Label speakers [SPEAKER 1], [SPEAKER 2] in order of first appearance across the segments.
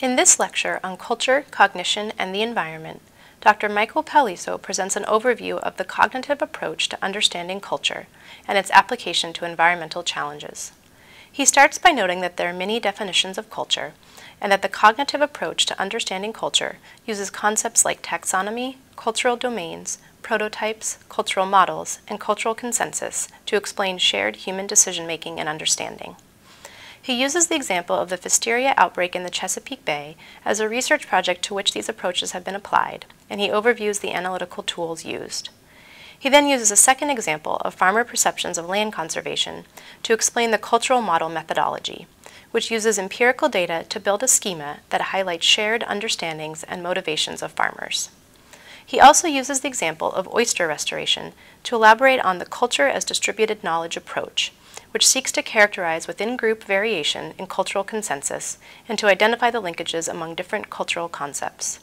[SPEAKER 1] In this lecture on culture, cognition, and the environment, Dr. Michael Paolisso presents an overview of the cognitive approach to understanding culture and its application to environmental challenges. He starts by noting that there are many definitions of culture and that the cognitive approach to understanding culture uses concepts like taxonomy, cultural domains, prototypes, cultural models, and cultural consensus to explain shared human decision making and understanding. He uses the example of the Pfiesteria outbreak in the Chesapeake Bay as a research project to which these approaches have been applied, and he overviews the analytical tools used. He then uses a second example of farmer perceptions of land conservation to explain the cultural model methodology, which uses empirical data to build a schema that highlights shared understandings and motivations of farmers. He also uses the example of oyster restoration to elaborate on the culture as distributed knowledge approach, which seeks to characterize within group variation in cultural consensus and to identify the linkages among different cultural concepts.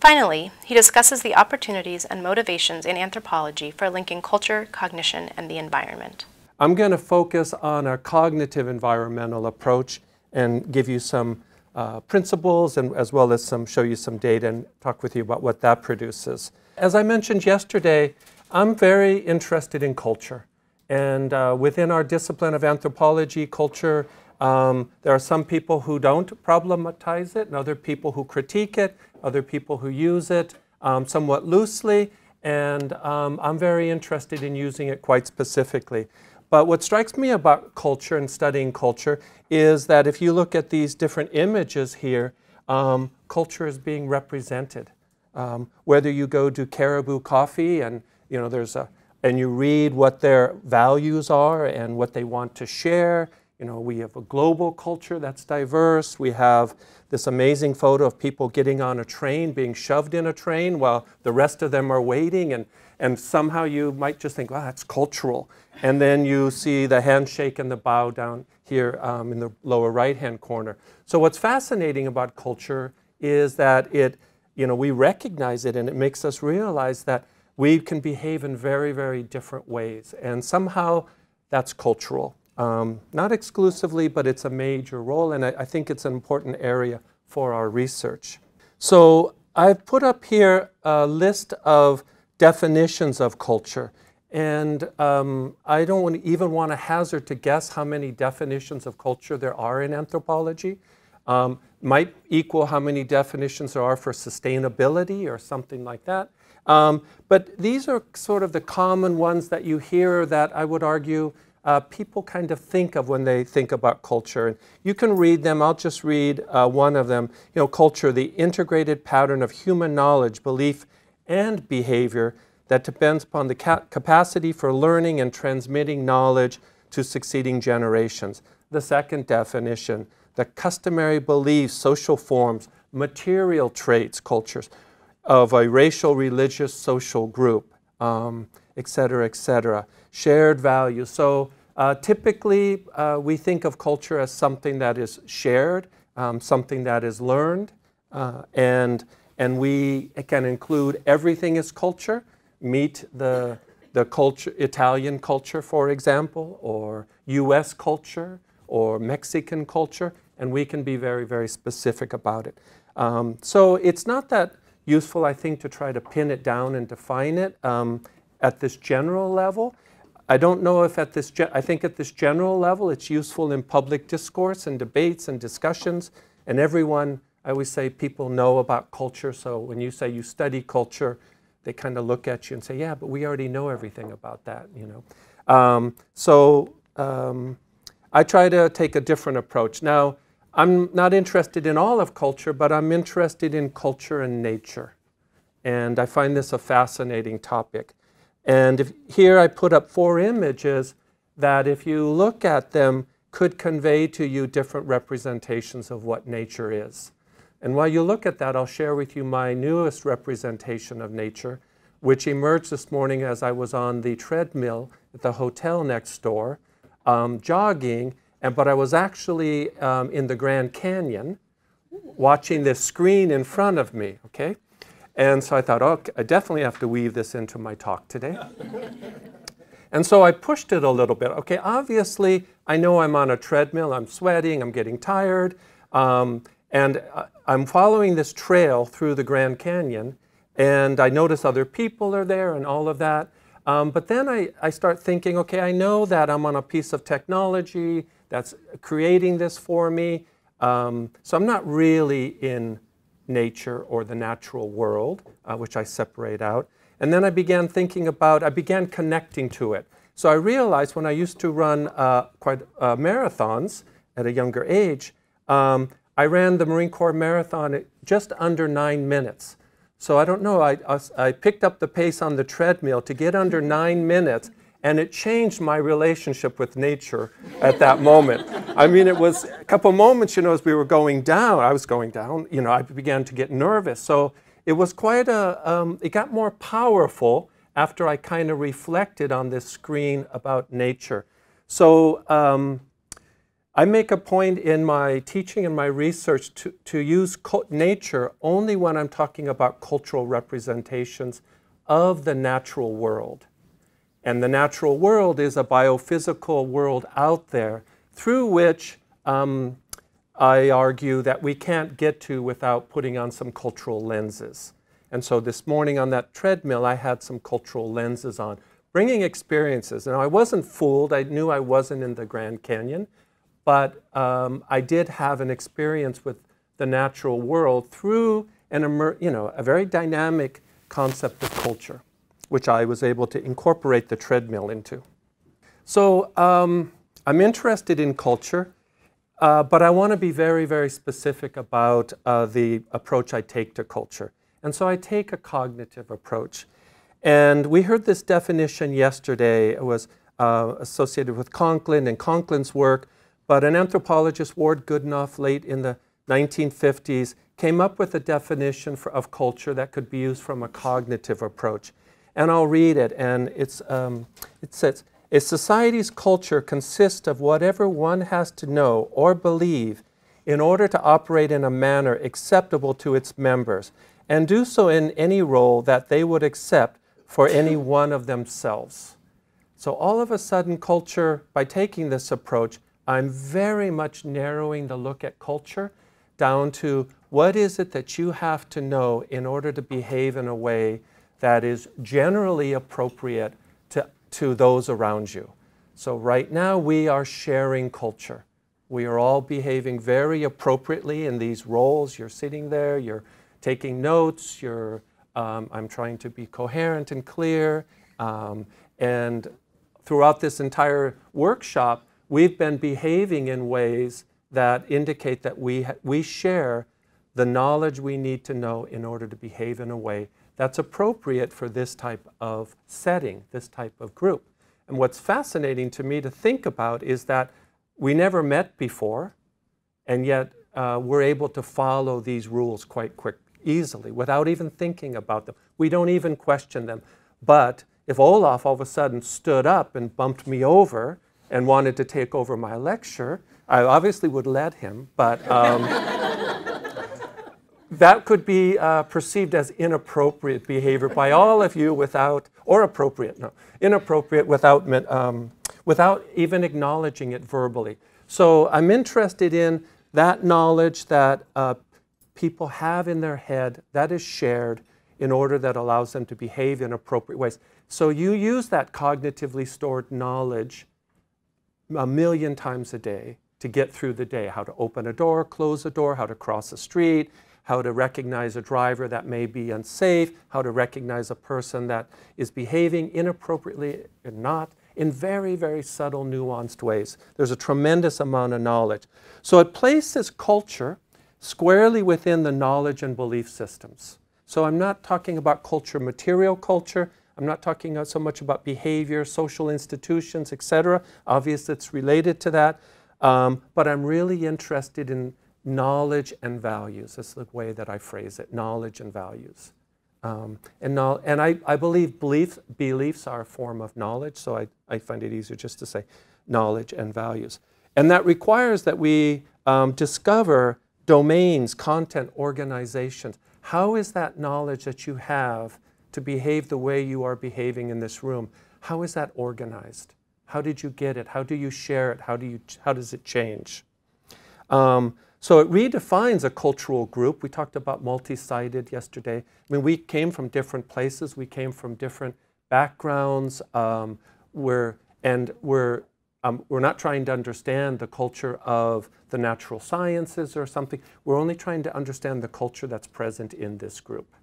[SPEAKER 1] Finally, he discusses the opportunities and motivations in anthropology for linking culture, cognition, and the environment.
[SPEAKER 2] I'm going to focus on a cognitive environmental approach and give you some uh, principles and as well as some show you some data and talk with you about what that produces. As I mentioned yesterday, I'm very interested in culture. And uh, within our discipline of anthropology, culture, um, there are some people who don't problematize it, and other people who critique it, other people who use it um, somewhat loosely, and um, I'm very interested in using it quite specifically. But what strikes me about culture and studying culture is that if you look at these different images here, um, culture is being represented. Um, whether you go to Caribou Coffee and you know there's a and you read what their values are and what they want to share. You know, we have a global culture that's diverse. We have this amazing photo of people getting on a train, being shoved in a train while the rest of them are waiting. And, and somehow you might just think, wow, that's cultural. And then you see the handshake and the bow down here um, in the lower right-hand corner. So what's fascinating about culture is that it, you know, we recognize it and it makes us realize that we can behave in very, very different ways. And somehow that's cultural. Um, not exclusively, but it's a major role, and I, I, think it's an important area for our research. So I've put up here a list of definitions of culture. And um, I don't even want to hazard to guess how many definitions of culture there are in anthropology. Um, might equal how many definitions there are for sustainability or something like that. Um, but these are sort of the common ones that you hear that I would argue uh, people kind of think of when they think about culture. And you can read them. I'll just read uh, one of them. You know, culture, the integrated pattern of human knowledge, belief, and behavior that depends upon the ca capacity for learning and transmitting knowledge to succeeding generations. The second definition, the customary beliefs, social forms, material traits, cultures of a racial, religious, social group, um, et cetera, et cetera. Shared values. So uh, typically, uh, we think of culture as something that is shared, um, something that is learned, uh, and, and we can include everything as culture. Meet the, the culture, Italian culture, for example, or US culture, or Mexican culture, and we can be very, very specific about it. Um, so it's not that useful, I think, to try to pin it down and define it um, at this general level. I don't know if at this, I think at this general level it's useful in public discourse and debates and discussions. And everyone, I always say people know about culture. So when you say you study culture, they kind of look at you and say, yeah, but we already know everything about that, you know. Um, so um, I try to take a different approach. Now, I'm not interested in all of culture, but I'm interested in culture and nature. And I find this a fascinating topic. And if, here I put up four images that if you look at them could convey to you different representations of what nature is. And while you look at that, I'll share with you my newest representation of nature, which emerged this morning as I was on the treadmill at the hotel next door, um, jogging, and, but I was actually um, in the Grand Canyon watching this screen in front of me, okay? And so I thought, oh, I definitely have to weave this into my talk today. and so I pushed it a little bit. Okay, obviously, I know I'm on a treadmill, I'm sweating, I'm getting tired, um, And uh, I'm following this trail through the Grand Canyon, and I notice other people are there and all of that. Um, but then I, I start thinking, okay, I know that I'm on a piece of technology that's creating this for me. Um, so I'm not really in nature or the natural world, uh, which I separate out. And then I began thinking about, I began connecting to it. So I realized when I used to run uh, quite uh, marathons at a younger age, um, I ran the Marine Corps Marathon at just under nine minutes. So I don't know, I, I, picked up the pace on the treadmill to get under nine minutes, and it changed my relationship with nature at that moment. I mean, it was a couple moments, you know, as we were going down, I was going down, you know, I began to get nervous. So it was quite a, um, it got more powerful after I kind of reflected on this screen about nature. So um, I make a point in my teaching and my research to, to use nature only when I'm talking about cultural representations of the natural world. And the natural world is a biophysical world out there through which um, I argue that we can't get to without putting on some cultural lenses. And so this morning on that treadmill, I had some cultural lenses on, bringing experiences. And I wasn't fooled. I knew I wasn't in the Grand Canyon. But um, I did have an experience with the natural world through an you know, a very dynamic concept of culture, which I was able to incorporate the treadmill into. So um, I'm interested in culture, uh, but I want to be very, very specific about uh, the approach I take to culture. And so I take a cognitive approach. And we heard this definition yesterday. It was uh, associated with Conklin and Conklin's work but an anthropologist, Ward Goodenough, late in the 1950s, came up with a definition for, of culture that could be used from a cognitive approach. And I'll read it, and it's, um, it says, a society's culture consists of whatever one has to know or believe in order to operate in a manner acceptable to its members, and do so in any role that they would accept for any one of themselves. So all of a sudden, culture, by taking this approach, I'm very much narrowing the look at culture down to what is it that you have to know in order to behave in a way that is generally appropriate to, to those around you. So right now we are sharing culture. We are all behaving very appropriately in these roles. You're sitting there, you're taking notes, you're, um, I'm trying to be coherent and clear. Um, and throughout this entire workshop, we've been behaving in ways that indicate that we, we share the knowledge we need to know in order to behave in a way that's appropriate for this type of setting, this type of group. And what's fascinating to me to think about is that we never met before, and yet uh, we're able to follow these rules quite quick, easily, without even thinking about them. We don't even question them. But if Olaf all of a sudden stood up and bumped me over, and wanted to take over my lecture, I obviously would let him, but um, that could be uh, perceived as inappropriate behavior by all of you without, or appropriate, no, inappropriate without, um, without even acknowledging it verbally. So I'm interested in that knowledge that uh, people have in their head that is shared in order that allows them to behave in appropriate ways. So you use that cognitively stored knowledge a million times a day to get through the day how to open a door, close a door, how to cross a street, how to recognize a driver that may be unsafe, how to recognize a person that is behaving inappropriately or not in very, very subtle, nuanced ways. There's a tremendous amount of knowledge. So it places culture squarely within the knowledge and belief systems. So I'm not talking about culture, material culture. I'm not talking so much about behavior, social institutions, etc. Obviously, it's related to that. Um, but I'm really interested in knowledge and values. That's the way that I phrase it, knowledge and values. Um, and no, and I, I believe belief, beliefs are a form of knowledge, so I, I find it easier just to say knowledge and values. And that requires that we um, discover domains, content, organizations. How is that knowledge that you have to behave the way you are behaving in this room. How is that organized? How did you get it? How do you share it? How, do you, how does it change? Um, So it redefines a cultural group. We talked about multi-sited yesterday. I mean, we came from different places. We came from different backgrounds. Um, we're, and we're, um, we're not trying to understand the culture of the natural sciences or something. We're only trying to understand the culture that's present in this group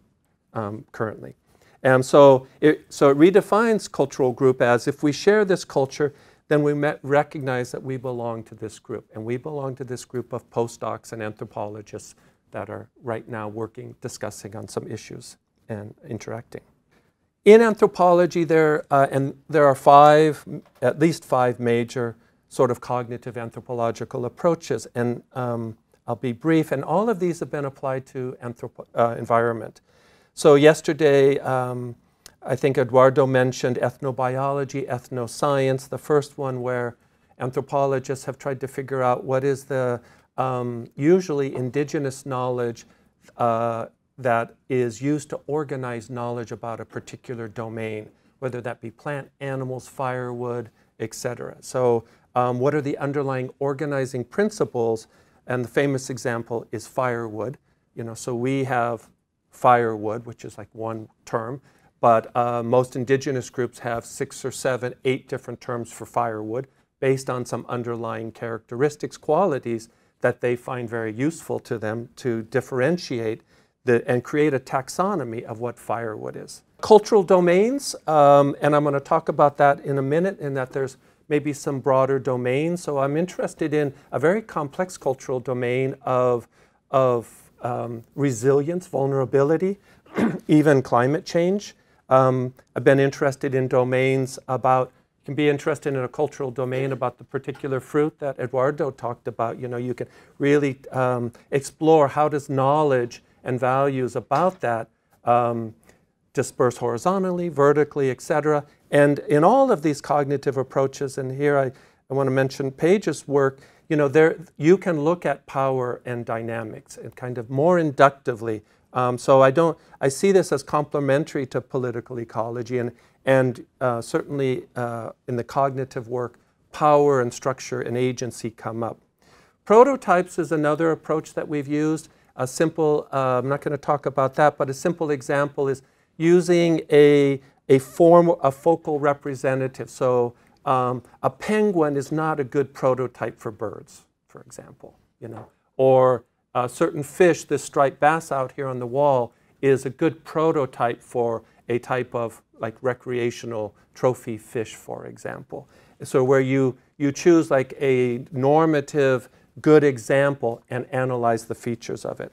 [SPEAKER 2] um, currently. And so it, so it redefines cultural group as if we share this culture, then we met, recognize that we belong to this group. And we belong to this group of postdocs and anthropologists that are right now working, discussing on some issues and interacting. In anthropology, there, uh, and there are five, at least five major sort of cognitive anthropological approaches. And um, I'll be brief. And all of these have been applied to uh, environment. So yesterday, um, I think Eduardo mentioned ethnobiology, ethnoscience, the first one where anthropologists have tried to figure out what is the um, usually indigenous knowledge uh, that is used to organize knowledge about a particular domain, whether that be plant, animals, firewood, etc. So um, what are the underlying organizing principles? And the famous example is firewood. You know, so we have firewood, which is like one term, but uh, most indigenous groups have six or seven, eight different terms for firewood based on some underlying characteristics, qualities that they find very useful to them to differentiate the, and create a taxonomy of what firewood is. Cultural domains, um, and I'm going to talk about that in a minute, in that there's maybe some broader domains. So I'm interested in a very complex cultural domain of, of um, resilience, vulnerability, even climate change. Um, I've been interested in domains about, can be interested in a cultural domain about the particular fruit that Eduardo talked about. You know, you can really um, explore how does knowledge and values about that um, disperse horizontally, vertically, etc. And in all of these cognitive approaches, and here I, I want to mention Paige's work, you know, there you can look at power and dynamics and kind of more inductively. Um, so I don't, I see this as complementary to political ecology and, and uh, certainly uh, in the cognitive work, power and structure and agency come up. Prototypes is another approach that we've used. A simple, uh, I'm not going to talk about that, but a simple example is using a, a form, a focal representative. So um, a penguin is not a good prototype for birds, for example, you know, or a certain fish, this striped bass out here on the wall, is a good prototype for a type of like recreational trophy fish, for example. So where you, you choose like a normative good example and analyze the features of it.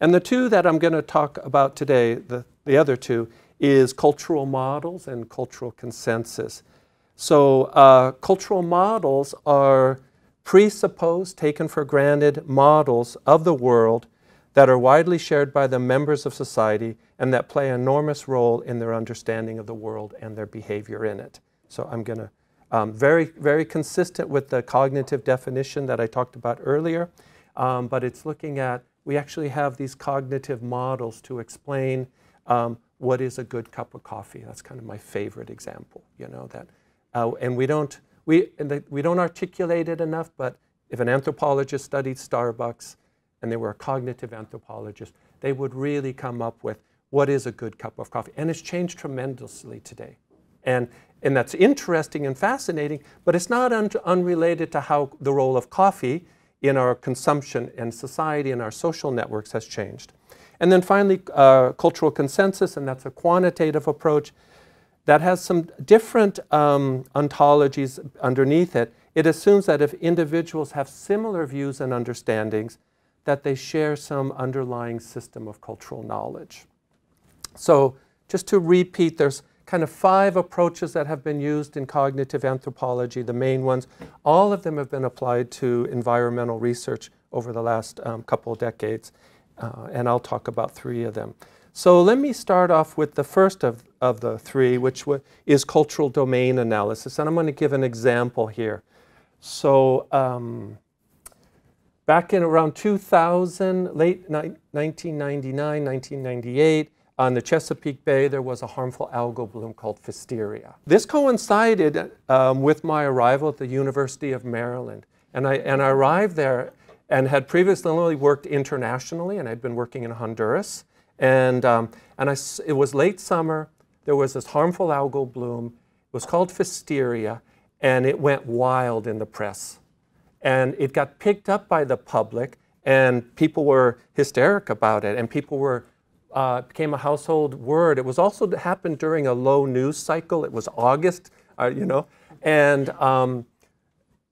[SPEAKER 2] And the two that I'm going to talk about today, the, the other two, is cultural models and cultural consensus. So uh, cultural models are presupposed, taken for granted models of the world that are widely shared by the members of society and that play an enormous role in their understanding of the world and their behavior in it. So I'm going to, um, very, very consistent with the cognitive definition that I talked about earlier, um, but it's looking at, we actually have these cognitive models to explain um, what is a good cup of coffee. That's kind of my favorite example, you know, that uh, and we don't, we, the, we don't articulate it enough, but if an anthropologist studied Starbucks and they were a cognitive anthropologist, they would really come up with what is a good cup of coffee. And it's changed tremendously today. And, and that's interesting and fascinating, but it's not un unrelated to how the role of coffee in our consumption and society and our social networks has changed. And then finally, uh, cultural consensus, and that's a quantitative approach that has some different um, ontologies underneath it. It assumes that if individuals have similar views and understandings, that they share some underlying system of cultural knowledge. So just to repeat, there's kind of five approaches that have been used in cognitive anthropology, the main ones. All of them have been applied to environmental research over the last um, couple of decades, uh, and I'll talk about three of them. So let me start off with the first of, of the three, which is cultural domain analysis. And I'm going to give an example here. So um, back in around 2000, late 1999, 1998, on the Chesapeake Bay, there was a harmful algal bloom called Pfiesteria. This coincided um, with my arrival at the University of Maryland. And I, and I arrived there and had previously only worked internationally, and I'd been working in Honduras. And, um, and I, it was late summer. There was this harmful algal bloom. It was called Pfiesteria, and it went wild in the press. And it got picked up by the public, and people were hysteric about it, and people were uh, became a household word. It was also happened during a low news cycle. It was August, uh, you know, and um,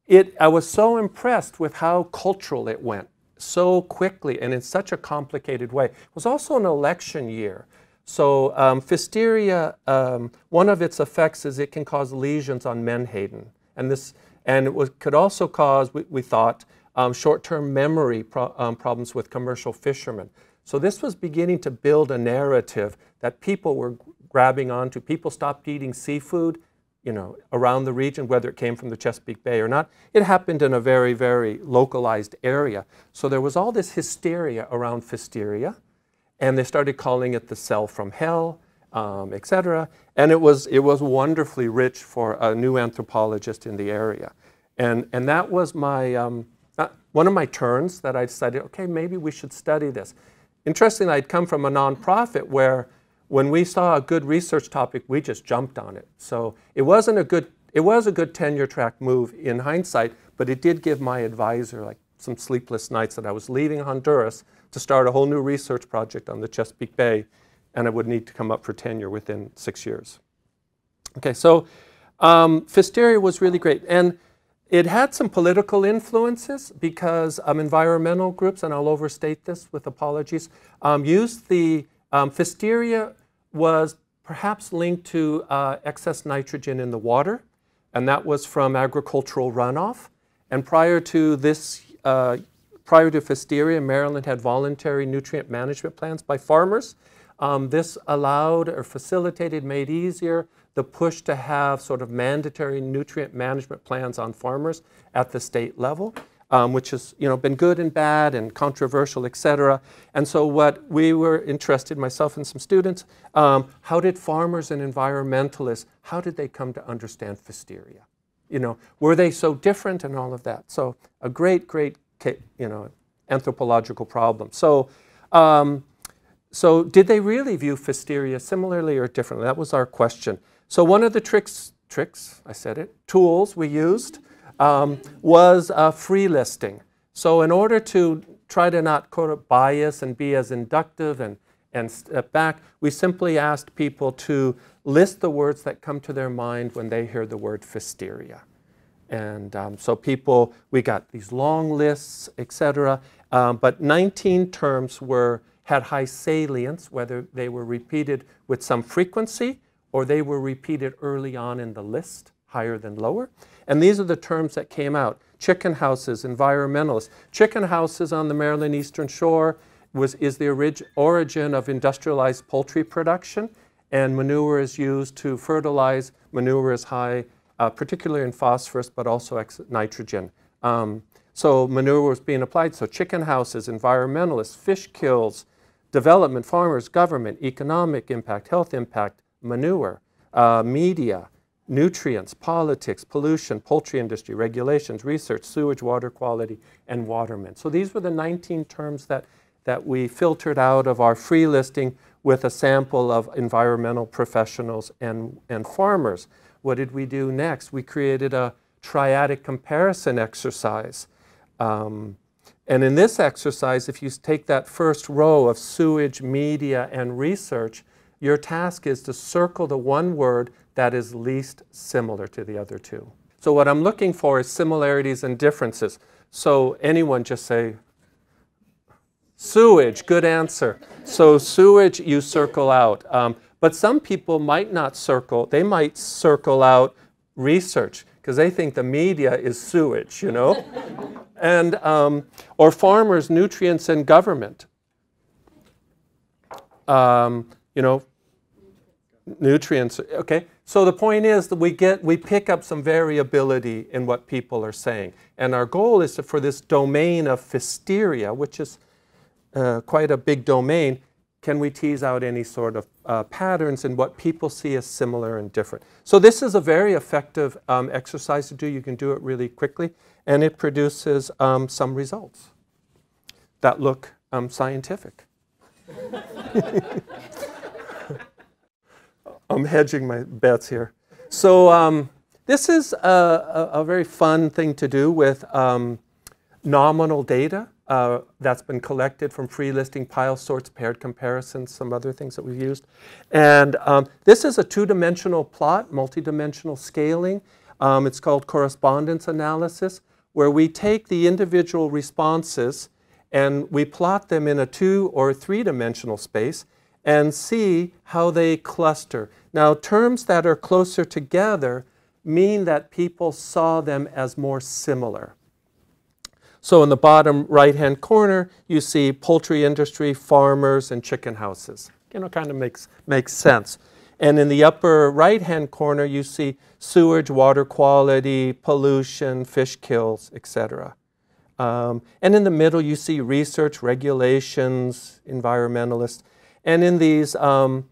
[SPEAKER 2] it. I was so impressed with how cultural it went so quickly and in such a complicated way. It was also an election year. So um, Pfiesteria, um, one of its effects is it can cause lesions on menhaden. And this, and it was, could also cause, we, we thought, um, short-term memory pro um, problems with commercial fishermen. So this was beginning to build a narrative that people were grabbing onto. People stopped eating seafood you know, around the region, whether it came from the Chesapeake Bay or not. It happened in a very, very localized area. So there was all this hysteria around Pfiesteria, and they started calling it the cell from hell, um, etc. And it was, it was wonderfully rich for a new anthropologist in the area. And, and that was my, um, uh, one of my turns that I decided, okay, maybe we should study this. Interestingly, I'd come from a nonprofit where when we saw a good research topic, we just jumped on it. So it wasn't a good, it was a good tenure track move in hindsight, but it did give my advisor like some sleepless nights that I was leaving Honduras to start a whole new research project on the Chesapeake Bay, and I would need to come up for tenure within six years. Okay, so um, Pfiesteria was really great. And it had some political influences because um, environmental groups, and I'll overstate this with apologies, um, used the um, Pfiesteria was perhaps linked to uh, excess nitrogen in the water, and that was from agricultural runoff. And prior to this, uh, prior to Pfiesteria, Maryland had voluntary nutrient management plans by farmers. Um, this allowed or facilitated, made easier the push to have sort of mandatory nutrient management plans on farmers at the state level um, which has you know, been good and bad and controversial, et cetera. And so what we were interested, myself and some students, um, how did farmers and environmentalists, how did they come to understand Pfiesteria? You know, were they so different and all of that? So a great, great, you know, anthropological problem. So, um, so did they really view Pfiesteria similarly or differently? That was our question. So one of the tricks, tricks, I said it, tools we used um, was a free listing. So in order to try to not quote bias and be as inductive and, and step back, we simply asked people to list the words that come to their mind when they hear the word Pfiesteria. And um, so people, we got these long lists, etc. Um, but 19 terms were, had high salience, whether they were repeated with some frequency or they were repeated early on in the list, higher than lower. And these are the terms that came out. Chicken houses, environmentalists. Chicken houses on the Maryland Eastern Shore was, is the orig origin of industrialized poultry production. And manure is used to fertilize. Manure is high, uh, particularly in phosphorus, but also nitrogen. Um, so manure was being applied. So chicken houses, environmentalists, fish kills, development, farmers, government, economic impact, health impact, manure, uh, media, nutrients, politics, pollution, poultry industry, regulations, research, sewage, water quality, and watermen. So these were the 19 terms that, that we filtered out of our free listing with a sample of environmental professionals and, and farmers. What did we do next? We created a triadic comparison exercise. Um, and in this exercise, if you take that first row of sewage, media, and research, your task is to circle the one word that is least similar to the other two. So what I'm looking for is similarities and differences. So anyone just say, sewage, good answer. So sewage you circle out. Um, but some people might not circle, they might circle out research because they think the media is sewage, you know? and, um, or farmers, nutrients, and government. Um, you know, nutrients, okay? So the point is that we get, we pick up some variability in what people are saying. And our goal is to, for this domain of Pfiesteria, which is uh, quite a big domain, can we tease out any sort of uh, patterns in what people see as similar and different? So this is a very effective um, exercise to do. You can do it really quickly, and it produces um, some results. that look um, scientific. I'm hedging my bets here. So um, this is a, a, a, very fun thing to do with um, nominal data uh, that's been collected from free listing pile sorts, paired comparisons, some other things that we've used. And um, this is a two-dimensional plot, multi-dimensional scaling. Um, it's called correspondence analysis, where we take the individual responses and we plot them in a two or three-dimensional space and see how they cluster. Now, terms that are closer together mean that people saw them as more similar. So in the bottom right-hand corner, you see poultry industry, farmers, and chicken houses. You know, kind of makes, makes sense. And in the upper right-hand corner, you see sewage, water quality, pollution, fish kills, etc. Um, and in the middle, you see research, regulations, environmentalists. And in these um,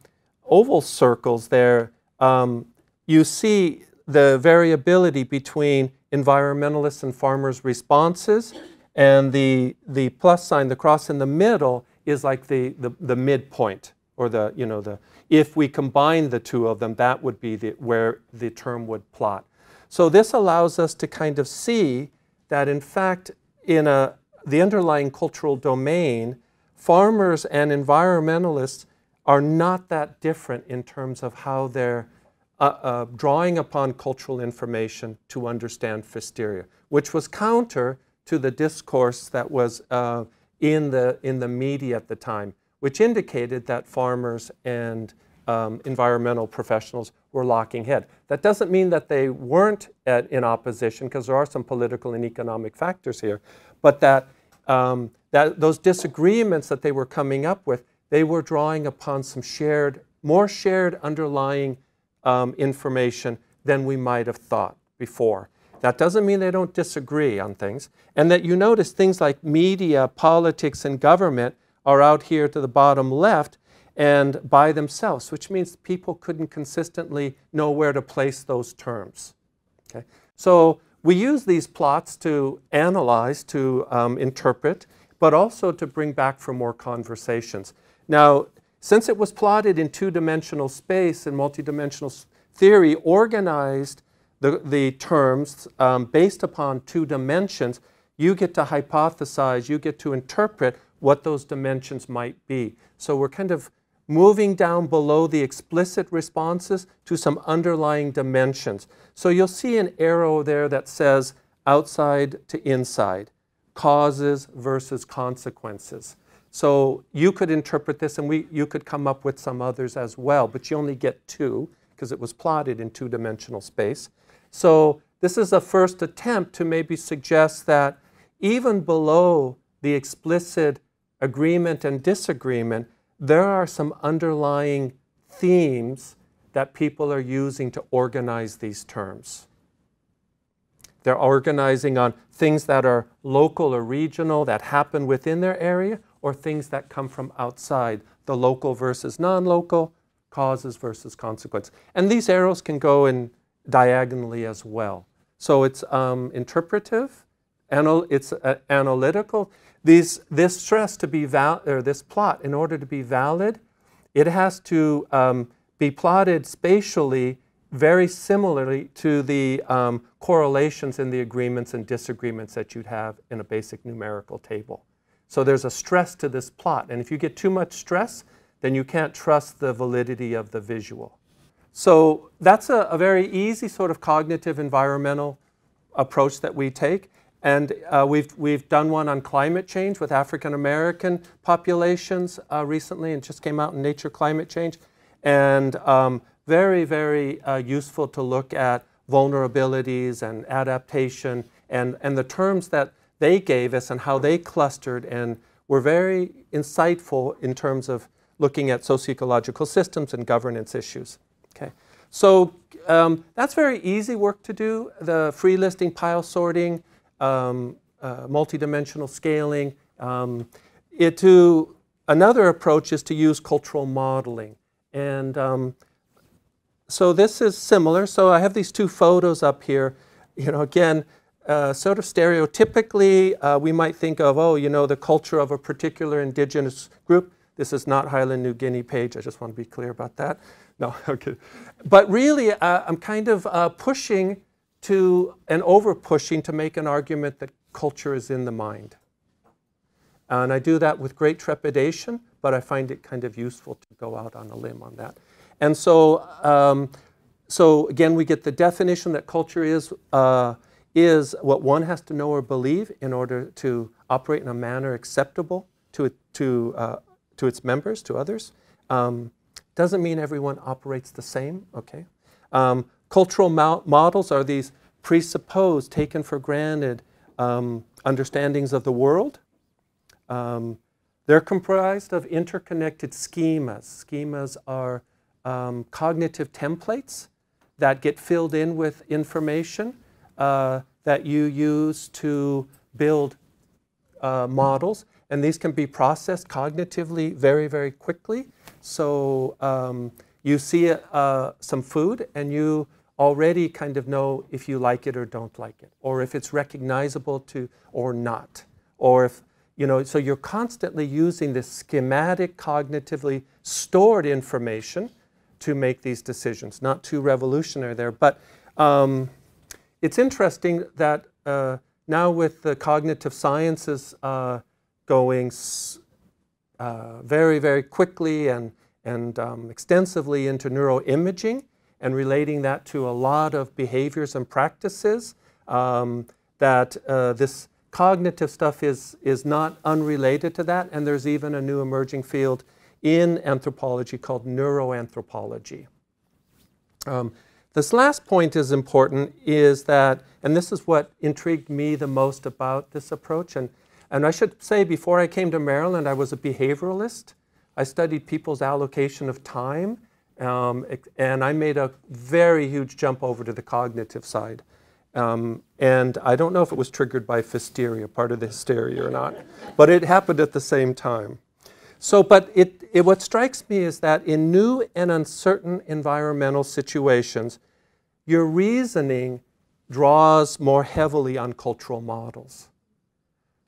[SPEAKER 2] oval circles there, um, you see the variability between environmentalists and farmers' responses, and the, the plus sign, the cross in the middle, is like the, the, the midpoint, or the, you know, the, if we combine the two of them, that would be the, where the term would plot. So this allows us to kind of see that in fact, in a, the underlying cultural domain, farmers and environmentalists are not that different in terms of how they're uh, uh, drawing upon cultural information to understand Pfiesteria, which was counter to the discourse that was uh, in, the, in the media at the time, which indicated that farmers and um, environmental professionals were locking head. That doesn't mean that they weren't at, in opposition, because there are some political and economic factors here, but that, um, that those disagreements that they were coming up with, they were drawing upon some shared, more shared underlying um, information than we might have thought before. That doesn't mean they don't disagree on things. And that you notice things like media, politics, and government are out here to the bottom left and by themselves, which means people couldn't consistently know where to place those terms. Okay? So we use these plots to analyze, to um, interpret, but also to bring back for more conversations. Now, since it was plotted in two-dimensional space and multidimensional theory organized the, the terms um, based upon two dimensions, you get to hypothesize, you get to interpret what those dimensions might be. So we're kind of moving down below the explicit responses to some underlying dimensions. So you'll see an arrow there that says outside to inside, causes versus consequences. So you could interpret this, and we, you could come up with some others as well, but you only get two because it was plotted in two-dimensional space. So this is a first attempt to maybe suggest that even below the explicit agreement and disagreement, there are some underlying themes that people are using to organize these terms. They're organizing on things that are local or regional that happen within their area, or things that come from outside, the local versus non-local, causes versus consequence. And these arrows can go in diagonally as well. So it's um, interpretive, anal it's uh, analytical. These, this stress to be val or this plot, in order to be valid, it has to um, be plotted spatially very similarly to the um, correlations in the agreements and disagreements that you'd have in a basic numerical table. So there's a stress to this plot. And if you get too much stress, then you can't trust the validity of the visual. So that's a, a very easy sort of cognitive environmental approach that we take. And uh, we've, we've done one on climate change with African American populations uh, recently and just came out in Nature Climate Change. And um, very, very uh, useful to look at vulnerabilities and adaptation and, and the terms that they gave us and how they clustered and were very insightful in terms of looking at socio-ecological systems and governance issues. Okay. So um, that's very easy work to do, the free listing, pile sorting, um, uh, multidimensional scaling. Um, it to, another approach is to use cultural modeling. And um, so this is similar. So I have these two photos up here. You know, again, uh, sort of stereotypically, uh, we might think of, oh, you know, the culture of a particular indigenous group. This is not Highland New Guinea Paige. I just want to be clear about that. No, okay. But really, uh, I'm kind of uh, pushing to and over pushing to make an argument that culture is in the mind. And I do that with great trepidation, but I find it kind of useful to go out on a limb on that. And so, um, so again, we get the definition that culture is, uh, is what one has to know or believe in order to operate in a manner acceptable to, to, uh, to its members, to others. Um, doesn't mean everyone operates the same, okay? Um, cultural models are these presupposed, taken for granted um, understandings of the world. Um, they're comprised of interconnected schemas. Schemas are um, cognitive templates that get filled in with information uh, that you use to build uh, models. And these can be processed cognitively very, very quickly. So um, you see uh, some food and you already kind of know if you like it or don't like it, or if it's recognizable to or not, or if, you know, so you're constantly using this schematic, cognitively stored information to make these decisions. Not too revolutionary there, but um, it's interesting that uh, now with the cognitive sciences uh, going uh, very, very quickly and, and um, extensively into neuroimaging, and relating that to a lot of behaviors and practices. Um, that uh, this cognitive stuff is, is not unrelated to that, and there's even a new emerging field in anthropology called neuroanthropology. Um, this last point is important is that, and this is what intrigued me the most about this approach, and, and I should say before I came to Maryland, I was a behavioralist. I studied people's allocation of time um, and I made a very huge jump over to the cognitive side. Um, and I don't know if it was triggered by Pfiesteria, part of the hysteria or not, but it happened at the same time. So, but it, it, what strikes me is that in new and uncertain environmental situations, your reasoning draws more heavily on cultural models.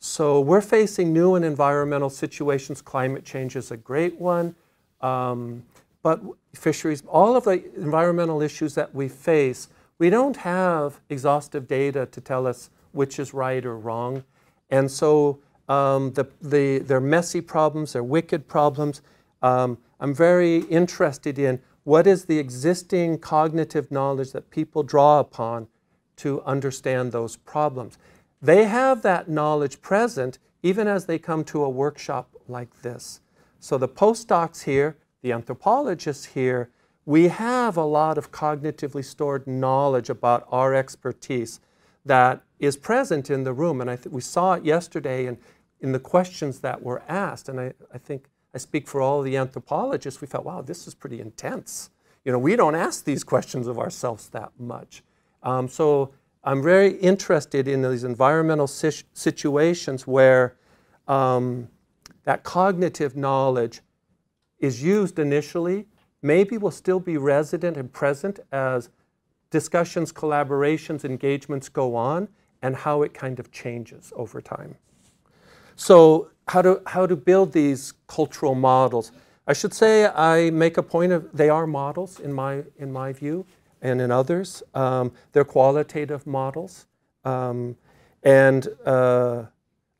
[SPEAKER 2] So we're facing new and environmental situations. Climate change is a great one. Um, but fisheries, all of the environmental issues that we face, we don't have exhaustive data to tell us which is right or wrong. And so um, the, the, they're messy problems, they're wicked problems. Um, I'm very interested in what is the existing cognitive knowledge that people draw upon to understand those problems. They have that knowledge present even as they come to a workshop like this. So the postdocs here the anthropologists here, we have a lot of cognitively stored knowledge about our expertise that is present in the room. And I we saw it yesterday in, in the questions that were asked. And I, I think I speak for all the anthropologists. We felt, wow, this is pretty intense. You know, we don't ask these questions of ourselves that much. Um, so I'm very interested in these environmental si situations where um, that cognitive knowledge is used initially, maybe will still be resident and present as discussions, collaborations, engagements go on, and how it kind of changes over time. So how to, how to build these cultural models. I should say I make a point of, they are models in my, in my view and in others. Um, they're qualitative models. Um, and uh,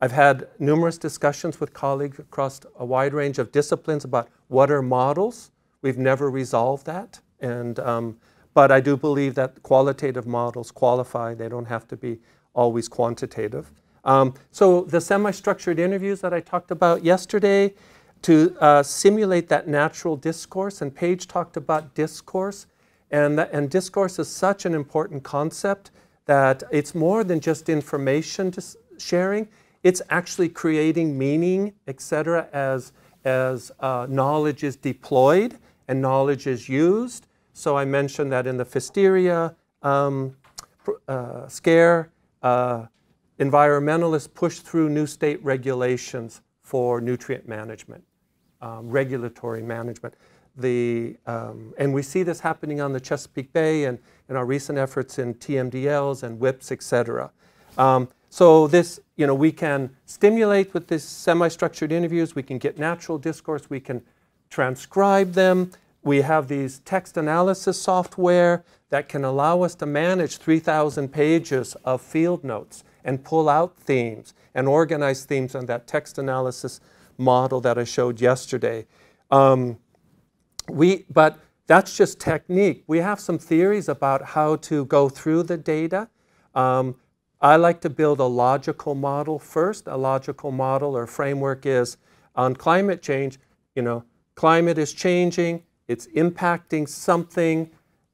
[SPEAKER 2] I've had numerous discussions with colleagues across a wide range of disciplines about what are models. We've never resolved that. And, um, but I do believe that qualitative models qualify. They don't have to be always quantitative. Um, so the semi-structured interviews that I talked about yesterday to uh, simulate that natural discourse, and Paige talked about discourse, and, that, and discourse is such an important concept that it's more than just information sharing it's actually creating meaning, etc., as, as uh, knowledge is deployed and knowledge is used. So I mentioned that in the Pfiesteria um, uh, scare, uh, environmentalists push through new state regulations for nutrient management, um, regulatory management. The, um, and we see this happening on the Chesapeake Bay and in our recent efforts in TMDLs and WIPs, et cetera. Um, so this, you know, we can stimulate with this semi-structured interviews. We can get natural discourse. We can transcribe them. We have these text analysis software that can allow us to manage 3,000 pages of field notes and pull out themes and organize themes on that text analysis model that I showed yesterday. Um, we, but that's just technique. We have some theories about how to go through the data. Um, I like to build a logical model first. A logical model or framework is on climate change, you know, climate is changing, it's impacting something,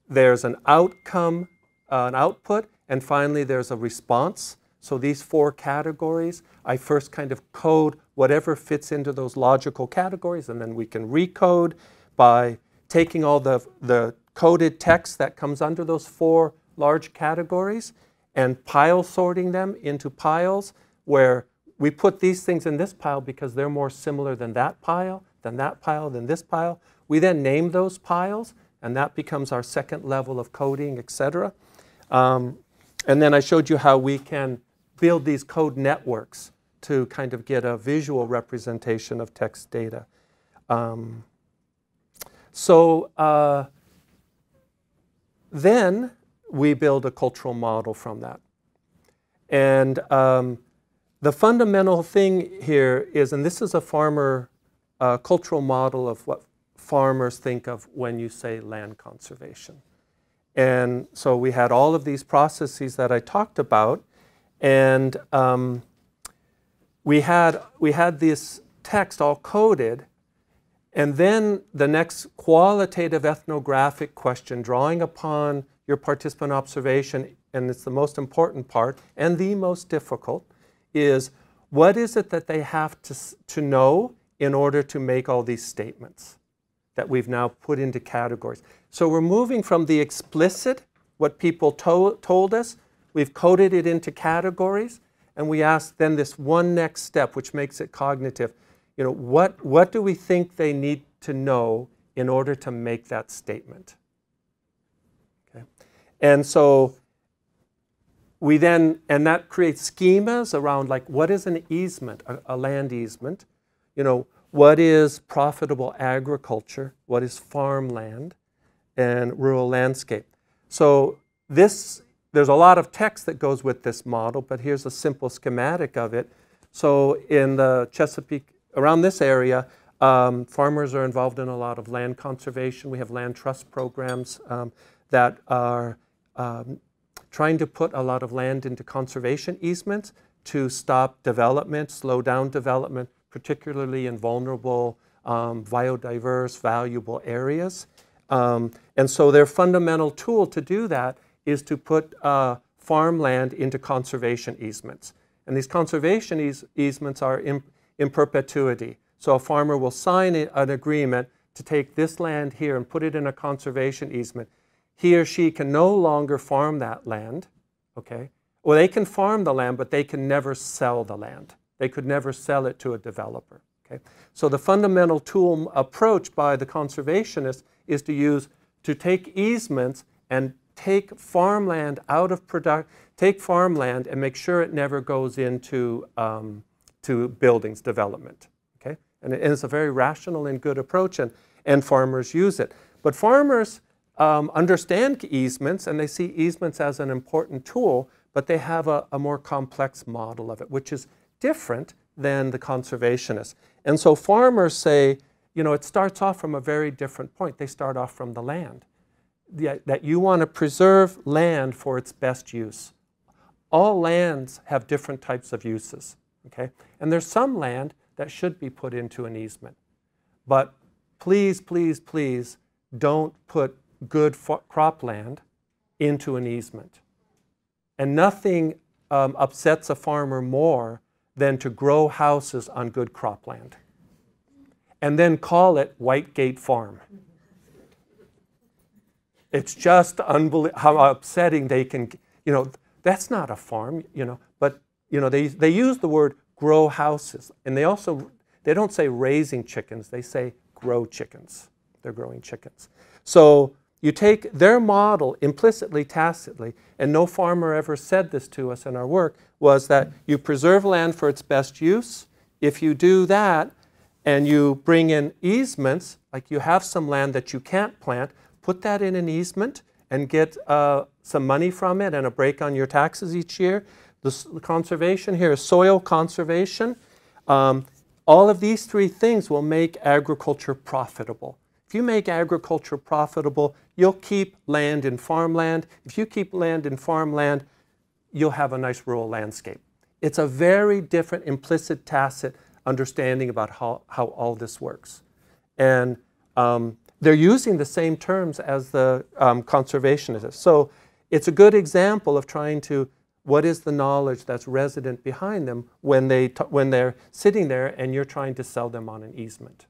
[SPEAKER 2] there's an outcome, uh, an output, and finally there's a response. So these four categories, I first kind of code whatever fits into those logical categories, and then we can recode by taking all the, the coded text that comes under those four large categories and pile sorting them into piles where we put these things in this pile because they're more similar than that pile, than that pile, than this pile. We then name those piles, and that becomes our second level of coding, etc. Um, and then I showed you how we can build these code networks to kind of get a visual representation of text data. Um, so uh, then we build a cultural model from that. And um, the fundamental thing here is, and this is a farmer uh, cultural model of what farmers think of when you say land conservation. And so we had all of these processes that I talked about, and um, we had we had this text all coded, and then the next qualitative ethnographic question, drawing upon your participant observation, and it's the most important part and the most difficult, is what is it that they have to, to know in order to make all these statements that we've now put into categories. So we're moving from the explicit, what people to told us, we've coded it into categories, and we ask then this one next step, which makes it cognitive. You know, what, what do we think they need to know in order to make that statement? Okay. And so we then, and that creates schemas around like what is an easement, a, a land easement? You know, what is profitable agriculture? What is farmland and rural landscape? So this, there's a lot of text that goes with this model, but here's a simple schematic of it. So in the Chesapeake, around this area, um, farmers are involved in a lot of land conservation. We have land trust programs um, that are um, trying to put a lot of land into conservation easements to stop development, slow down development, particularly in vulnerable, um, biodiverse, valuable areas. Um, and so their fundamental tool to do that is to put uh, farmland into conservation easements. And these conservation eas easements are in, in, perpetuity. So a farmer will sign an agreement to take this land here and put it in a conservation easement he or she can no longer farm that land, okay? Well, they can farm the land, but they can never sell the land. They could never sell it to a developer, okay? So the fundamental tool approach by the conservationists is to use, to take easements and take farmland out of product, take farmland and make sure it never goes into um, to buildings development, okay? And it's a very rational and good approach, and, and farmers use it. But farmers um, understand easements and they see easements as an important tool, but they have a, a more complex model of it, which is different than the conservationists. And so farmers say, you know, it starts off from a very different point. They start off from the land. That you want to preserve land for its best use. All lands have different types of uses, okay? And there's some land that should be put into an easement. But please, please, please don't put good cropland into an easement. And nothing um, upsets a farmer more than to grow houses on good cropland and then call it Whitegate Farm. It's just unbelievable how upsetting they can, you know, that's not a farm, you know, but, you know, they, they use the word grow houses. And they also, they don't say raising chickens, they say grow chickens. They're growing chickens. So you take their model implicitly, tacitly, and no farmer ever said this to us in our work. Was that you preserve land for its best use. If you do that and you bring in easements, like you have some land that you can't plant, put that in an easement and get uh, some money from it and a break on your taxes each year. The conservation here is soil conservation. Um, all of these three things will make agriculture profitable. If you make agriculture profitable, you'll keep land in farmland. If you keep land in farmland, you'll have a nice rural landscape. It's a very different implicit tacit understanding about how, how all this works. And um, they're using the same terms as the um, conservationists. So it's a good example of trying to, what is the knowledge that's resident behind them when, they when they're sitting there and you're trying to sell them on an easement.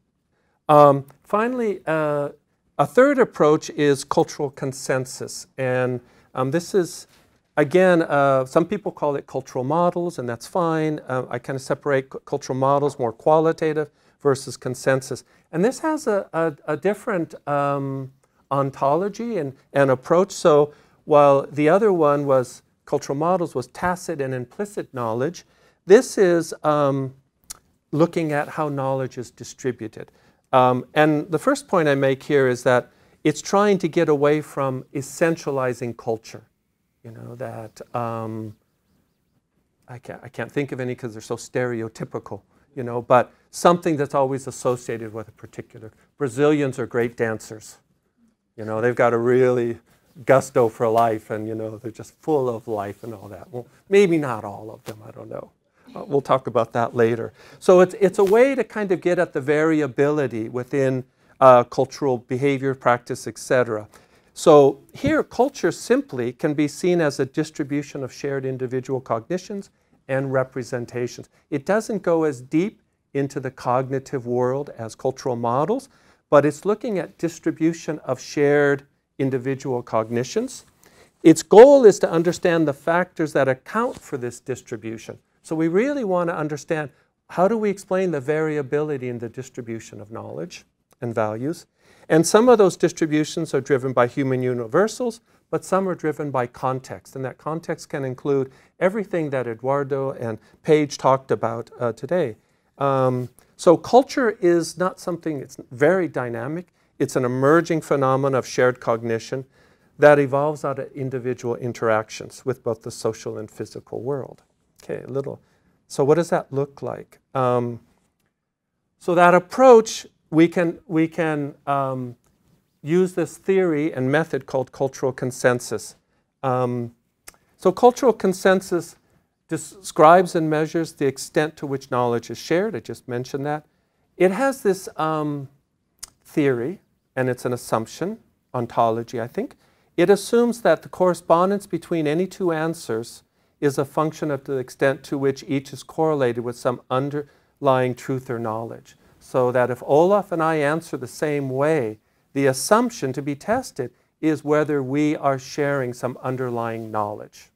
[SPEAKER 2] Um, finally, uh, a third approach is cultural consensus. And um, this is, again, uh, some people call it cultural models, and that's fine. Uh, I kind of separate cultural models, more qualitative versus consensus. And this has a, a, a different um, ontology and, and approach. So while the other one was cultural models was tacit and implicit knowledge, this is um, looking at how knowledge is distributed. Um, and the first point I make here is that it's trying to get away from essentializing culture. You know, that um, I, can't, I can't think of any because they're so stereotypical, you know, but something that's always associated with a particular. Brazilians are great dancers. You know, they've got a really gusto for life and, you know, they're just full of life and all that. Well, maybe not all of them, I don't know. Uh, we'll talk about that later. So it's, it's a way to kind of get at the variability within uh, cultural behavior, practice, etc. So here, culture simply can be seen as a distribution of shared individual cognitions and representations. It doesn't go as deep into the cognitive world as cultural models, but it's looking at distribution of shared individual cognitions. Its goal is to understand the factors that account for this distribution. So we really want to understand how do we explain the variability in the distribution of knowledge and values. And some of those distributions are driven by human universals, but some are driven by context. And that context can include everything that Eduardo and Paige talked about uh, today. Um, so culture is not something, it's very dynamic. It's an emerging phenomenon of shared cognition that evolves out of individual interactions with both the social and physical world. Okay, a little. So what does that look like? Um, so that approach, we can, we can um, use this theory and method called cultural consensus. Um, so cultural consensus describes and measures the extent to which knowledge is shared. I just mentioned that. It has this um, theory, and it's an assumption, ontology, I think. It assumes that the correspondence between any two answers is a function of the extent to which each is correlated with some underlying truth or knowledge. So that if Olaf and I answer the same way, the assumption to be tested is whether we are sharing some underlying knowledge.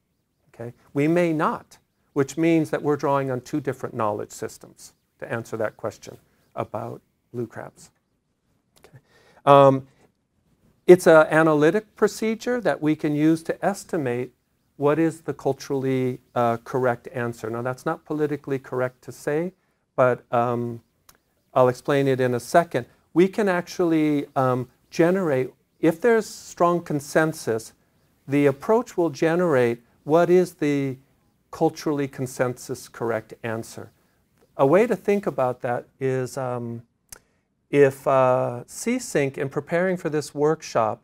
[SPEAKER 2] Okay? We may not, which means that we're drawing on two different knowledge systems to answer that question about blue crabs. Okay. Um, it's an analytic procedure that we can use to estimate what is the culturally uh, correct answer? Now, that's not politically correct to say, but um, I'll explain it in a second. We can actually um, generate, if there's strong consensus, the approach will generate what is the culturally consensus correct answer. A way to think about that is um, if uh, SESYNC, in preparing for this workshop,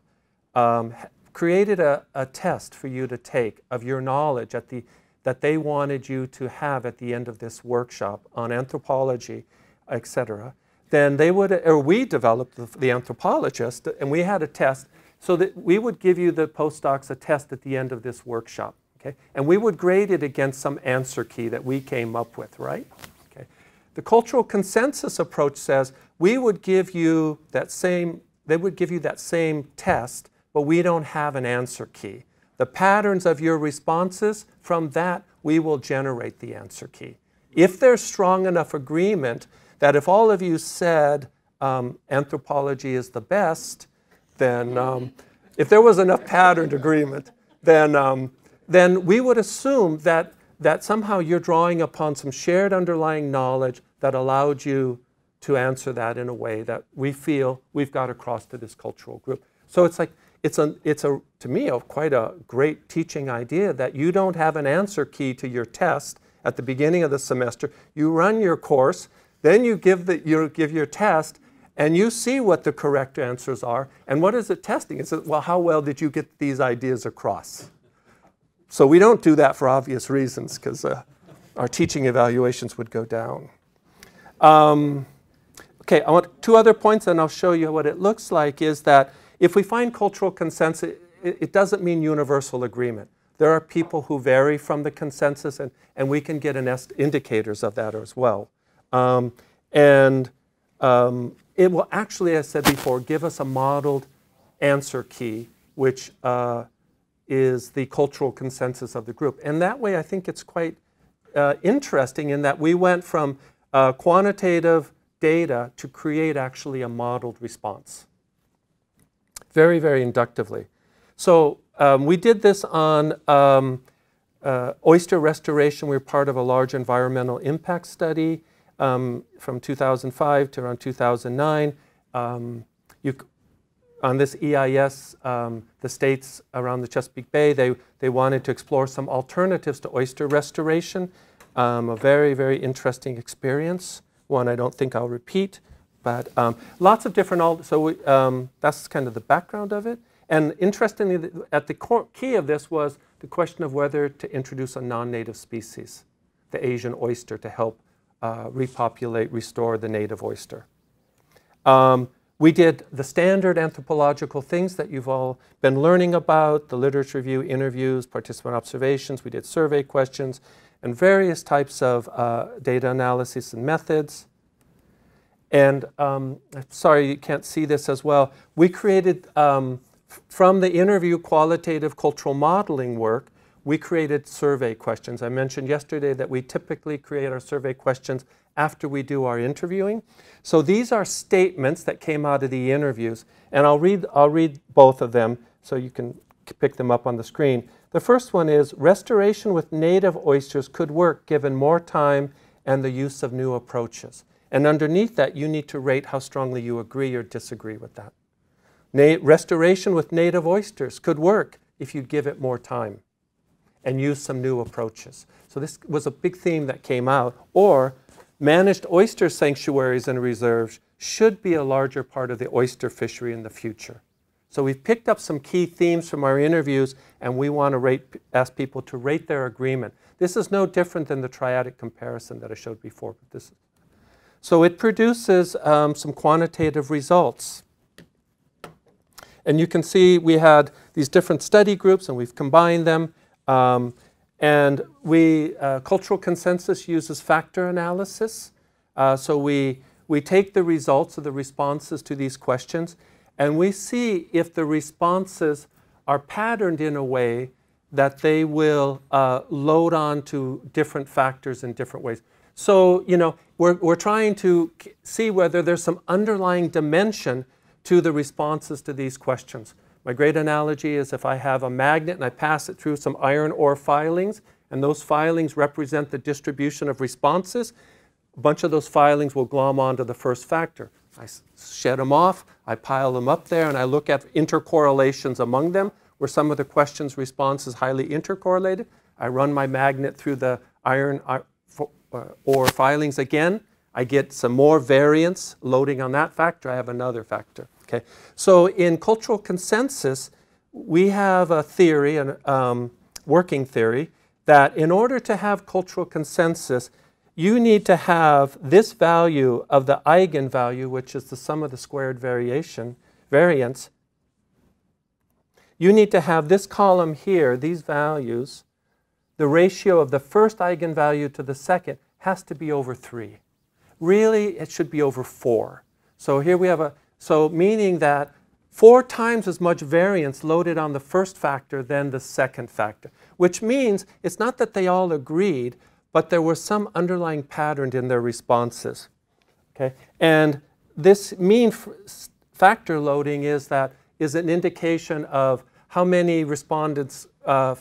[SPEAKER 2] um, created a, a test for you to take of your knowledge at the, that they wanted you to have at the end of this workshop on anthropology, etc., then they would, or we developed the, the anthropologist, and we had a test so that we would give you the postdocs a test at the end of this workshop. Okay? And we would grade it against some answer key that we came up with, right? Okay. The cultural consensus approach says we would give you that same, they would give you that same test but we don't have an answer key. The patterns of your responses, from that, we will generate the answer key. If there's strong enough agreement that if all of you said um, anthropology is the best, then um, if there was enough patterned agreement, then, um, then we would assume that that somehow you're drawing upon some shared underlying knowledge that allowed you to answer that in a way that we feel we've got across to this cultural group. So it's like, it's a, it's a to me, a, quite a great teaching idea that you don't have an answer key to your test at the beginning of the semester. You run your course, then you give, the, you give your test, and you see what the correct answers are. And what is it testing? It well, how well did you get these ideas across? So we don't do that for obvious reasons because uh, our teaching evaluations would go down. Um, okay, I want two other points and I'll show you what it looks like is that if we find cultural consensus, it, it doesn't mean universal agreement. There are people who vary from the consensus and, and we can get an indicators of that as well. Um, and um, it will actually, as I said before, give us a modeled answer key, which uh, is the cultural consensus of the group. And that way, I think it's quite uh, interesting in that we went from uh, quantitative data to create actually a modeled response. Very, very inductively. So um, we did this on um, uh, oyster restoration. We were part of a large environmental impact study um, from 2005 to around 2009. Um, you, on this EIS, um, the states around the Chesapeake Bay, they, they wanted to explore some alternatives to oyster restoration. Um, a very, very interesting experience, one I don't think I'll repeat, but um, lots of different, so we, um, that's kind of the background of it. And interestingly, at the key of this was the question of whether to introduce a non-native species, the Asian oyster, to help uh, repopulate, restore the native oyster. Um, we did the standard anthropological things that you've all been learning about, the literature review, interviews, participant observations. We did survey questions and various types of uh, data analysis and methods. And um, sorry, you can't see this as well. We created, um, from the interview qualitative cultural modeling work, we created survey questions. I mentioned yesterday that we typically create our survey questions after we do our interviewing. So these are statements that came out of the interviews, and I'll read, I'll read both of them so you can pick them up on the screen. The first one is restoration with native oysters could work given more time and the use of new approaches. And underneath that, you need to rate how strongly you agree or disagree with that. Na restoration with native oysters could work if you give it more time and use some new approaches. So this was a big theme that came out. Or managed oyster sanctuaries and reserves should be a larger part of the oyster fishery in the future. So we've picked up some key themes from our interviews and we want to rate, ask people to rate their agreement. This is no different than the triadic comparison that I showed before. But this, so it produces um, some quantitative results. And you can see we had these different study groups and we've combined them. Um, and we, uh, cultural consensus uses factor analysis. Uh, so we, we take the results of the responses to these questions and we see if the responses are patterned in a way that they will uh, load on to different factors in different ways. So, you know, we're, we're trying to see whether there's some underlying dimension to the responses to these questions. My great analogy is if I have a magnet and I pass it through some iron ore filings, and those filings represent the distribution of responses, a bunch of those filings will glom onto the first factor. I shed them off, I pile them up there, and I look at intercorrelations among them, where some of the questions' response is highly intercorrelated. I run my magnet through the iron uh, ore filings again. I get some more variance loading on that factor. I have another factor. Okay, so in cultural consensus, we have a theory, a um, working theory, that in order to have cultural consensus, you need to have this value of the eigenvalue, which is the sum of the squared variation, variance. You need to have this column here, these values, the ratio of the first eigenvalue to the second has to be over 3. Really, it should be over 4. So here we have a so meaning that four times as much variance loaded on the first factor than the second factor, which means it's not that they all agreed, but there was some underlying pattern in their responses. Okay? And this mean factor loading is that is an indication of how many respondents uh,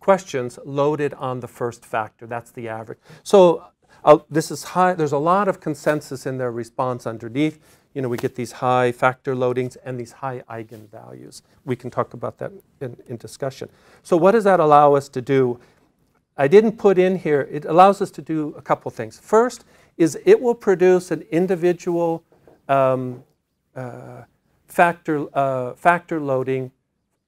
[SPEAKER 2] questions loaded on the first factor. That's the average. So uh, this is high. There's a lot of consensus in their response underneath. You know, we get these high factor loadings and these high eigenvalues. We can talk about that in, in discussion. So what does that allow us to do? I didn't put in here, it allows us to do a couple things. First is it will produce an individual um, uh, factor, uh, factor loading.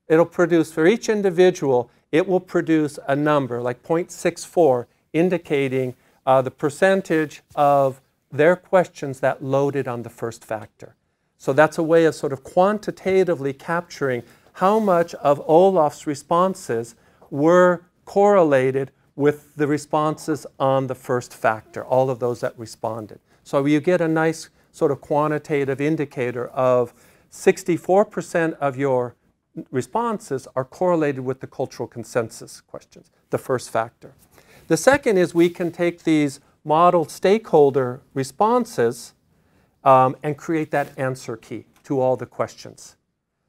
[SPEAKER 2] It'll produce, for each individual, it will produce a number like 0.64 indicating uh, the percentage of their questions that loaded on the first factor. So that's a way of sort of quantitatively capturing how much of Olaf's responses were correlated with the responses on the first factor, all of those that responded. So you get a nice sort of quantitative indicator of 64% of your responses are correlated with the cultural consensus questions, the first factor. The second is we can take these model stakeholder responses um, and create that answer key to all the questions.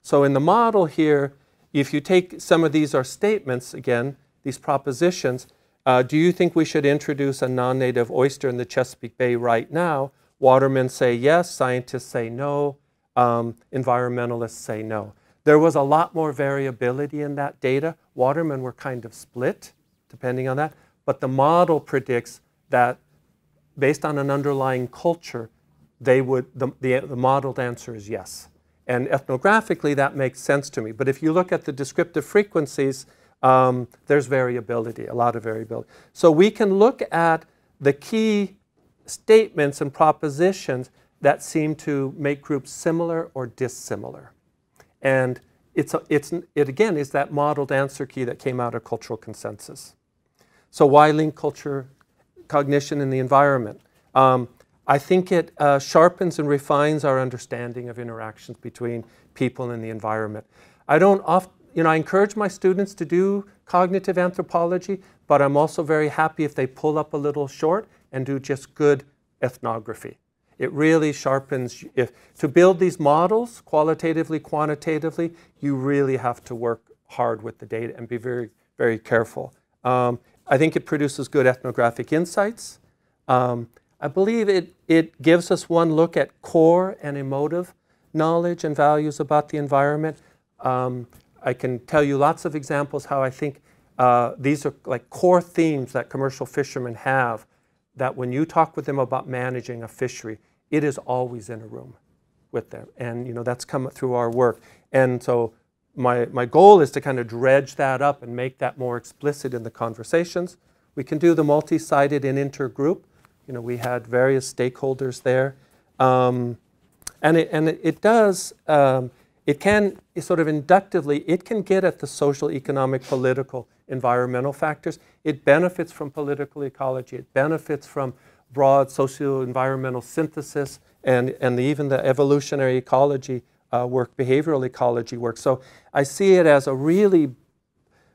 [SPEAKER 2] So in the model here, if you take some of these are statements, again, these propositions, uh, do you think we should introduce a non-native oyster in the Chesapeake Bay right now? Watermen say yes, scientists say no, um, environmentalists say no. There was a lot more variability in that data. Watermen were kind of split, depending on that. But the model predicts that based on an underlying culture, they would, the, the, the modeled answer is yes. And ethnographically, that makes sense to me. But if you look at the descriptive frequencies, um, there's variability, a lot of variability. So we can look at the key statements and propositions that seem to make groups similar or dissimilar. And it's, a, it's, it again is that modeled answer key that came out of cultural consensus. So why link culture, cognition, and the environment? Um, I think it uh, sharpens and refines our understanding of interactions between people and the environment. I don't often, you know, I encourage my students to do cognitive anthropology, but I'm also very happy if they pull up a little short and do just good ethnography. It really sharpens, if, to build these models qualitatively, quantitatively, you really have to work hard with the data and be very, very careful. Um, I think it produces good ethnographic insights. Um, I believe it, it gives us one look at core and emotive knowledge and values about the environment. Um, I can tell you lots of examples how I think uh, these are like core themes that commercial fishermen have that when you talk with them about managing a fishery, it is always in a room with them. And you know that's come through our work. And so my, my goal is to kind of dredge that up and make that more explicit in the conversations. We can do the multi-sited and intergroup. You know, we had various stakeholders there. Um, and it, and it, does, um, it can sort of inductively, it can get at the social, economic, political, environmental factors. It benefits from political ecology. It benefits from broad socio-environmental synthesis and, and even the evolutionary ecology uh, work, behavioral ecology work. So I see it as a really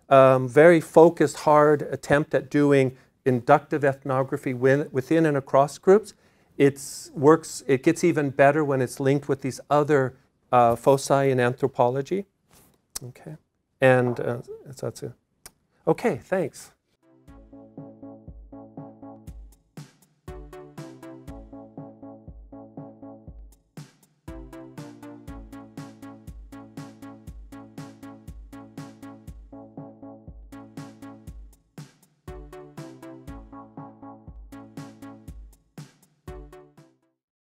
[SPEAKER 2] um, very focused, hard attempt at doing inductive ethnography within and across groups. It works, it gets even better when it's linked with these other uh, foci in anthropology. Okay, and uh, that's it. Okay, thanks.